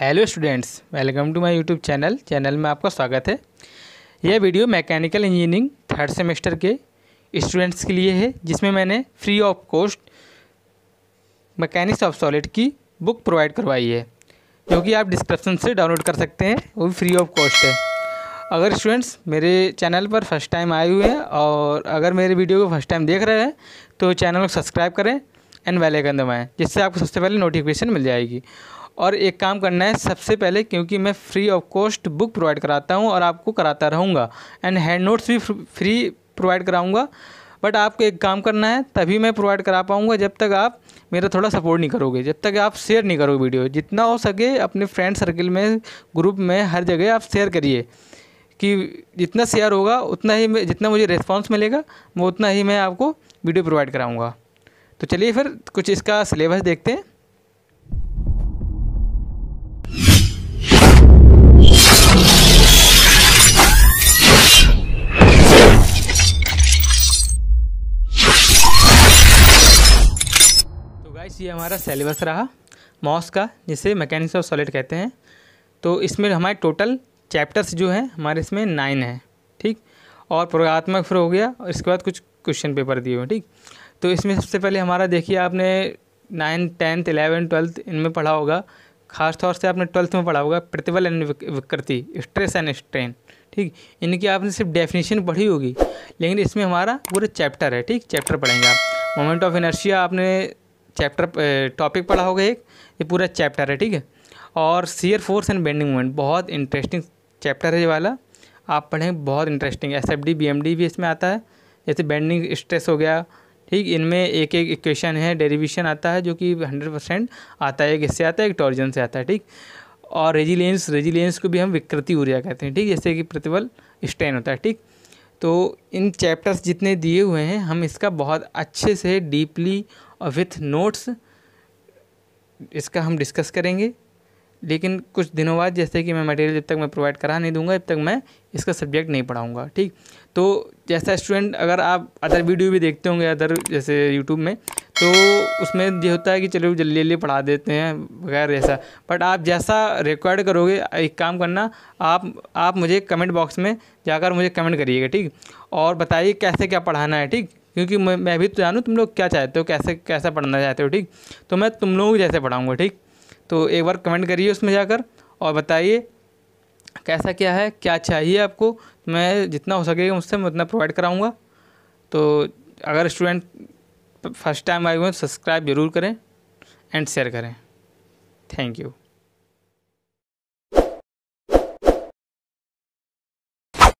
Hello students, welcome to my YouTube channel. Channel में आपका स्वागत है। यह video mechanical engineering third semester के स्टूडेंट्स के लिए है, जिसमें मैंने free of cost mechanics of solid की बुक प्रोवाइड करवाई है, जो कि आप डिस्क्रिप्शन से डाउनलोड कर सकते हैं, वो भी फ्री ऑफ़ कॉस्ट है। अगर स्टूडेंट्स मेरे चैनल पर फ़र्स्ट टाइम आए हुए हैं और अगर मेरे वीडियो को फ़र्स्ट टाइम देख रहे हैं तो चैनल को सब्सक्राइब करें एंड आइकन दबाएँ, जिससे आपको सबसे पहले नोटिफिकेशन मिल जाएगी। और एक काम करना है, सबसे पहले क्योंकि मैं free of cost book provide कराता हूँ और आपको कराता रहूँगा। एंड हैंड नोट्स भी फ्री प्रोवाइड कराऊँगा। बट आपको एक काम करना है, तभी मैं प्रोवाइड करा पाऊँगा जब तक आप मेरा थोड़ा सपोर्ट नहीं करोगे, जब तक आप शेयर नहीं करोगे वीडियो जितना हो सके अपने फ्रेंड सर्कल में ग्रुप में, हर जगह आप शेयर करिए। कि जितना शेयर होगा, उतना ही मैं, जितना मुझे रिस्पॉन्स मिलेगा वो उतना ही मैं आपको वीडियो प्रोवाइड कराऊँगा। तो चलिए फिर कुछ इसका सिलेबस देखते हैं। गाइस ये हमारा सिलेबस रहा मॉस का, जिसे मैकेनिक्स ऑफ़ सॉलिड कहते हैं। तो इसमें हमारे टोटल चैप्टर्स जो हैं, हमारे इसमें नाइन हैं, ठीक? और प्रयोगात्मक फिर हो गया, और इसके बाद कुछ क्वेश्चन पेपर दिए हुए ठीक? तो इसमें सबसे पहले हमारा देखिए, आपने नाइन टेंथ इलेवन ट्वेल्थ इनमें पढ़ा होगा। खास तौर से आपने ट्वेल्थ में पढ़ा होगा, प्रतिबल एंड विकृति स्ट्रेस एंड स्ट्रेन ठीक? इनकी आपने सिर्फ़ डेफिनेशन पढ़ी होगी, लेकिन इसमें हमारा पूरे चैप्टर है, ठीक? चैप्टर पढ़ेंगे आप। मोमेंट ऑफ़ इनर्शिया आपने चैप्टर टॉपिक पढ़ा होगा एक। ये पूरा चैप्टर है, ठीक है? और shear force and bending moment बहुत इंटरेस्टिंग चैप्टर है ये वाला। आप पढ़ें, बहुत interesting S F D B M D भी इसमें आता है। जैसे बेंडिंग स्ट्रेस हो गया, ठीक? इनमें एक एक इक्वेशन है डेरिवेशन आता है, जो कि हंड्रेड परसेंट आता है। एक इससे आता है, एक टॉर्जन से आता है, ठीक? और रेजिलियंस रेजिलियंस को भी हम विकृति ऊर्जा कहते हैं, ठीक? जैसे कि प्रतिबल स्टेन होता है, ठीक? तो इन चैप्टर्स जितने दिए हुए हैं, हम इसका बहुत अच्छे से डीपली और विथ नोट्स इसका हम डिस्कस करेंगे। लेकिन कुछ दिनों बाद जैसे कि मैं मटेरियल जब तक मैं प्रोवाइड करा नहीं दूँगा, जब तक मैं इसका सब्जेक्ट नहीं पढ़ाऊँगा, ठीक? तो जैसा स्टूडेंट अगर आप अदर वीडियो भी देखते होंगे अदर जैसे यूट्यूब में तो उसमें ये होता है कि चलो जल्दी जल्दी पढ़ा देते हैं, बगैर ऐसा। बट आप जैसा रिक्वायर्ड करोगे, एक काम करना, आप आप मुझे कमेंट बॉक्स में जाकर मुझे कमेंट करिएगा, ठीक? और बताइए कैसे क्या पढ़ाना है, ठीक? क्योंकि मैं भी तो जानूँ तुम लोग क्या चाहते हो, कैसे, कैसा पढ़ना चाहते हो, ठीक? तो मैं तुम लोगों को जैसे पढ़ाऊँगा, ठीक? तो एक बार कमेंट करिए उसमें जाकर और बताइए कैसा क्या है, क्या चाहिए आपको। मैं जितना हो सकेगा मुझसे मैं उतना प्रोवाइड कराऊँगा। तो अगर स्टूडेंट फ़र्स्ट टाइम आए हुए हैं तो सब्सक्राइब ज़रूर करें एंड शेयर करें। Thank you